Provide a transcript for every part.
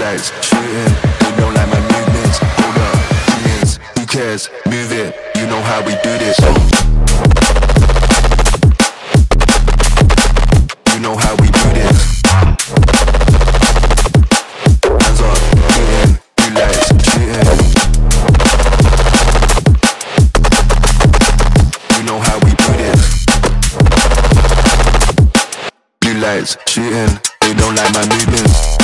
lights shooting. They don't like my movements. Hold up, opinions. Who cares? Move it. You know how we do this. You know how we do this. Hands up, shooting. Shooting. You know how we do this. Blue lights shooting. They don't like my movements.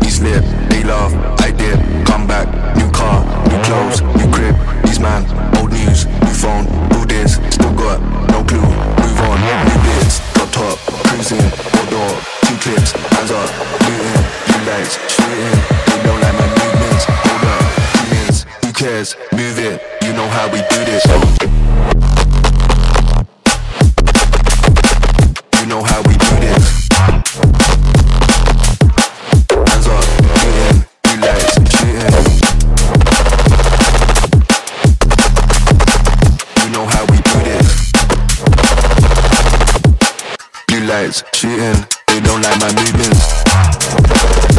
we slip, they laugh, I dip, come back, new car, new clothes, new crib, these man, shooting, they don't like my movements, hold up, opinions, who cares, move it, you know how we do this, you know how we do this. Hands up, shooting, blue lights, shooting. You know how we do this. Blue lights, shooting. They don't like my movements.